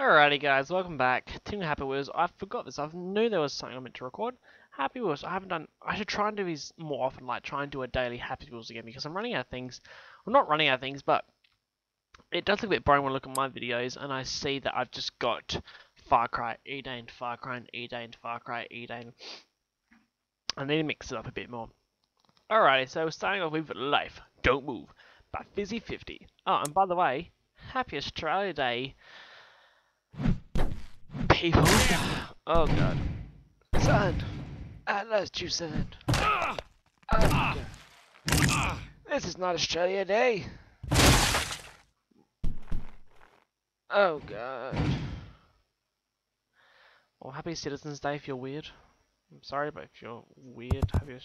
Alrighty guys, welcome back. Team Happy Wheels. I forgot this. I knew there was something I meant to record. Happy Wheels. I haven't done. I should try and do these more often. Like try and do a daily Happy Wheels again because I'm running out of things. I'm not running out of things, but it does look a bit boring when I look at my videos and I see that I've just got Far Cry, Eden, Far Cry, Eden, Far Cry, Eden. I need to mix it up a bit more. Alrighty, so we're starting off with Life Don't Move by Fizzy 50. Oh, and by the way, Happy Australia Day Oh god. Son, I lost you, son. This is not Australia Day. Oh god. Well, happy Citizens Day if you're weird. I'm sorry, but if you're weird, happy. I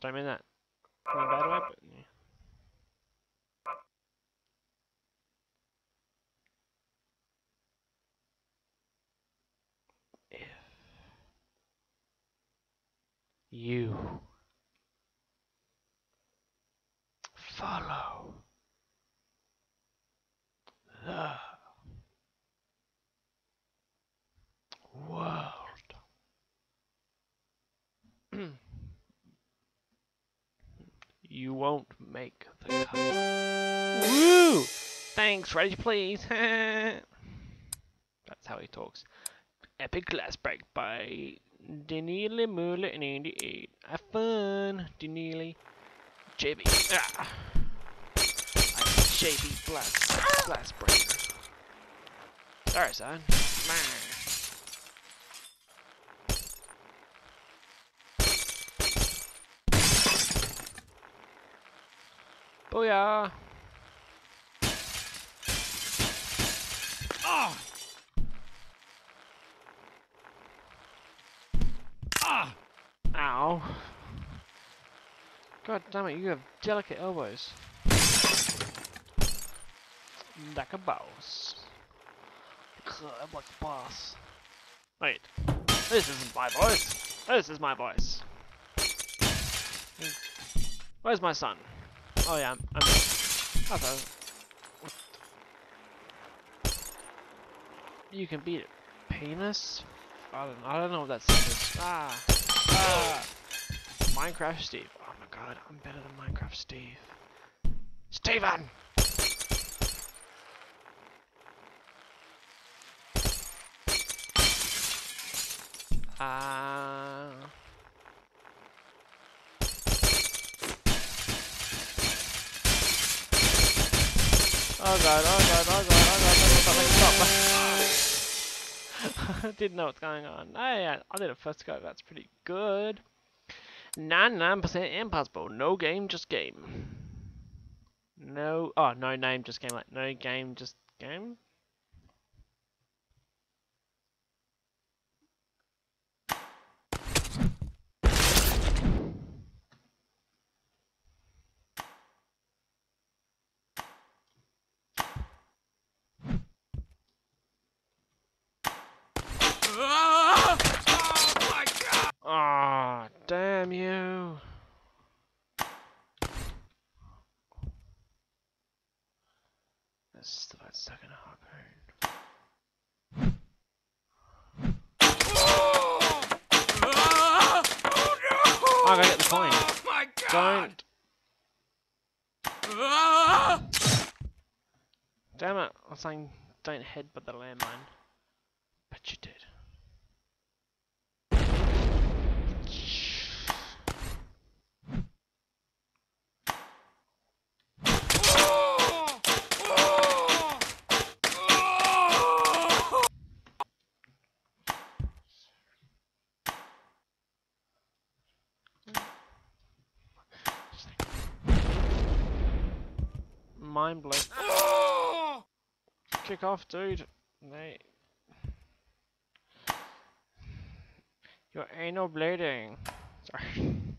don't mean that in a bad way, but yeah. You follow the world. you won't make the cut. Woo! Thanks, ready please. That's how he talks. Epic Glass Break by Denili Moola in 88. Have fun, Denili. JB. Ah. JB Blast. Blast Breaker. Sorry, son. Booyah! Oh! Ow. God damn it, you have delicate elbows. Like a boss. I'm like a boss. Wait. This isn't my voice. This is my voice. Where's my son? Oh yeah, I'm... I'm okay. You can beat it. Penis? I don't, I don't know what that is. Ah. Ah. Minecraft Steve. Oh my god, I'm better than Minecraft Steve. Steven! Ah. Uh... Oh god, oh god, oh god, oh god, stop, stop. Didn't know what's going on. Oh yeah, I did a first go, that's pretty good. 99% impossible. No game, just game. No, oh, no name, just game. Like, no game, just game? Damn you. This device stuck in a harpoon. Oh, I gotta get the coin. Oh my god! Don't. Ah! Damn it! I was saying don't head headbutt the landmine. But you did. Blown. Kick off, dude. Mate. Your anal bleeding. Sorry.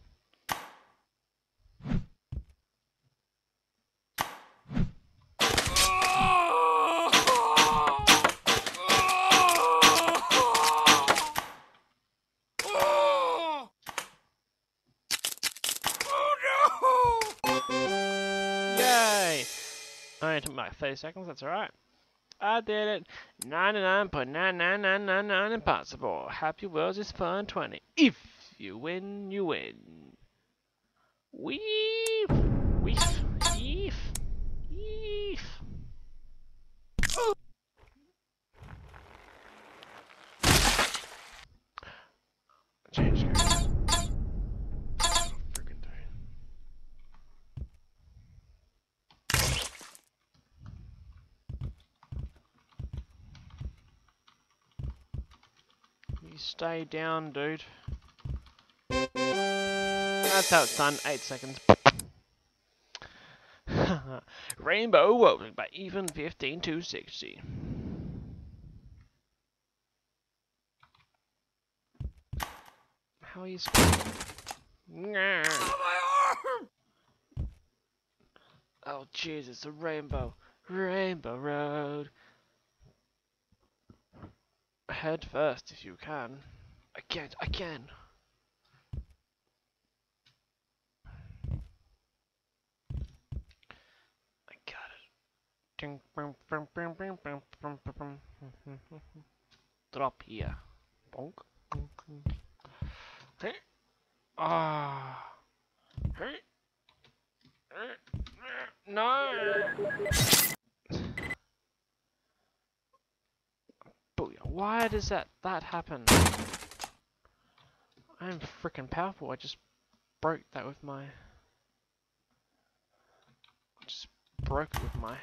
30 seconds, that's alright. I did it. 99.99999 impossible. Happy Wheels is fun 20. If you win, you win. Weef. Weef. You stay down, dude. That's how it's done. Eight seconds. Rainbow Woven by even 15 to 60. How are you Oh jeez, it's a rainbow. Rainbow Road. Head first if you can. Again, again. I got it. That happen? I'm freaking powerful. I just broke that with my. I just broke with my.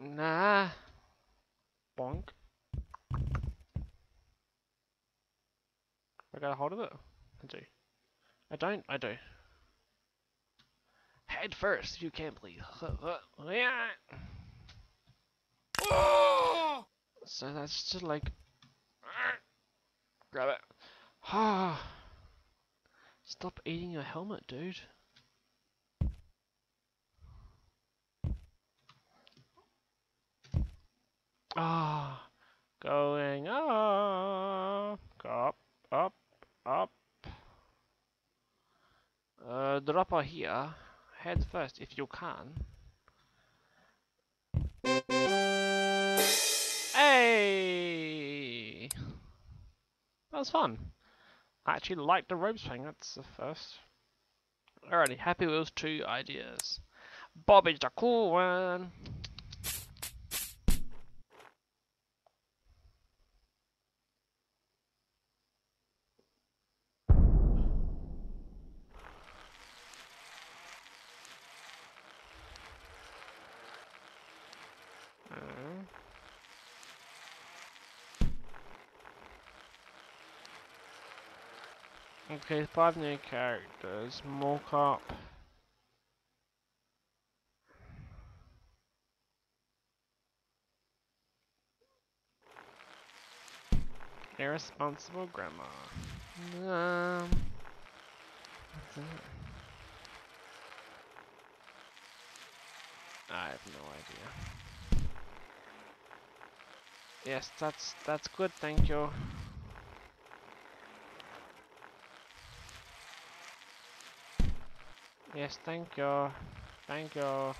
Nah. Bonk. I got a hold of it. I do. I don't. I do. Head first, if you can't please. Yeah. Oh! So that's just like. Grab it. Ah. Stop eating your helmet, dude. Ah. Going up. Up. Up. Up. Uh, dropper here. Head first if you can. That was fun. I actually like the ropes thing, that's the first. Alrighty, Happy Wheels 2 ideas. Bobby's the cool one. Okay, five new characters. Morcop. Irresponsible grandma. Um? I have no idea. Yes, that's that's good. Thank you. Yes, thank you. Thank you.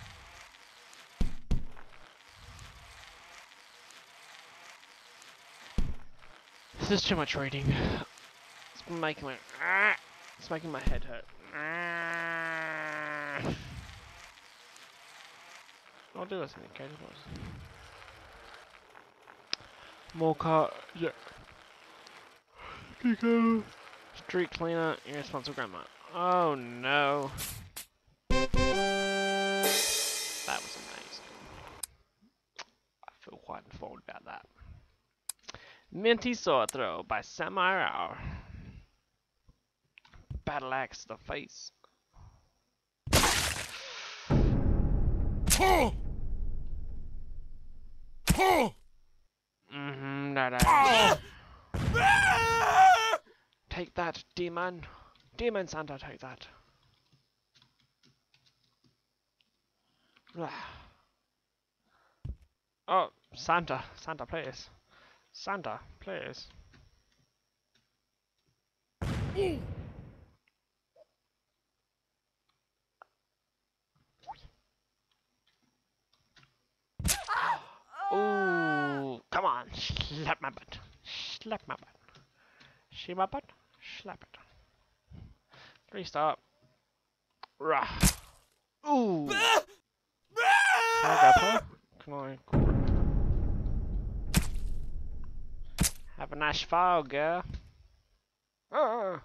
This is too much reading. It's making my it's making my head hurt. I'll do this in the cage case More car yeah. Street cleaner, irresponsible grandma. Oh no. Feel about that. Minty Sword Throw by Samurai Rao. Battle Axe to the face. Mm-hmm, that Take that, demon. Demon Santa, take that. Oh, Santa. Santa, please. Santa, please. Ooh, come on, slap my butt. Slap my butt. See my butt? Slap it. Three stop. Rah. Ooh. Can I go, Paul? Can I? Have a nice fall, girl. Ah.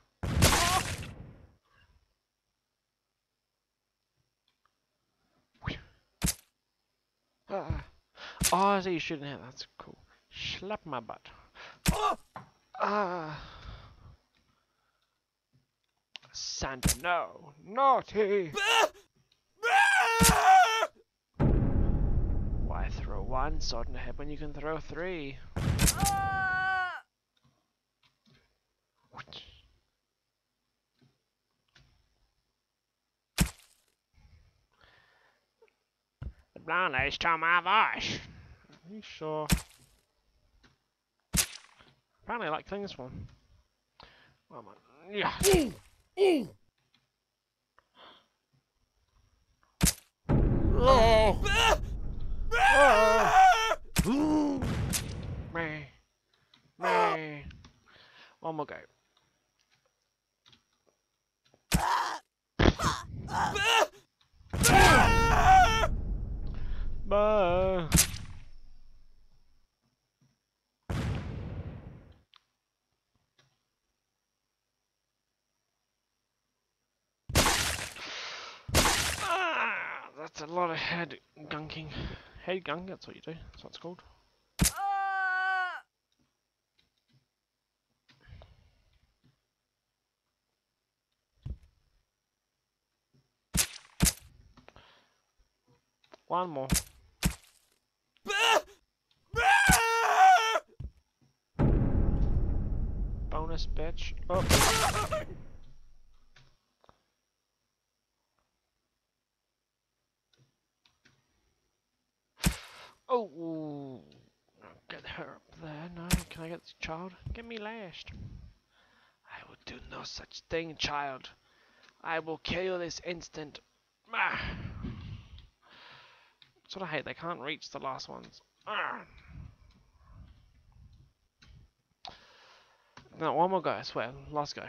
Ah. Oh, I see you shooting here. That's cool. Slap my butt. Ah. Santa, no. Naughty. Why throw one sword in the head when you can throw three? The blonde to my voice. Are you sure? Apparently I like playing this one. Well, man. Yeah. Oh. Meh. Meh. One more go. Bye. Ah, that's a lot of head gunking. Head gung, that's what you do. That's what it's called. One more. Bonus bitch. Oh. Oh, get her up there. No, can I get the child? Get me lashed. I will do no such thing, child. I will kill you this instant. Ah. That's what I hate. They can't reach the last ones. Ah. No, one more go. I swear. Last go.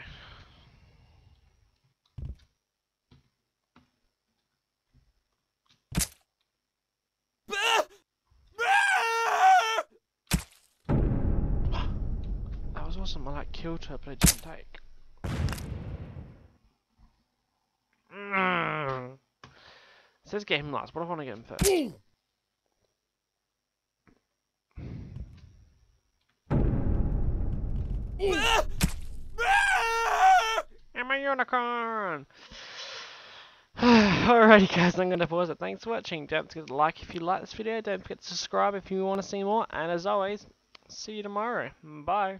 That was I like her, but it didn't take. Mm. It says get him last. What if I want to get him first? I'm a unicorn! Alrighty guys, I'm gonna pause it. Thanks for watching. Don't forget to like if you like this video. Don't forget to subscribe if you want to see more. And as always, see you tomorrow. Bye.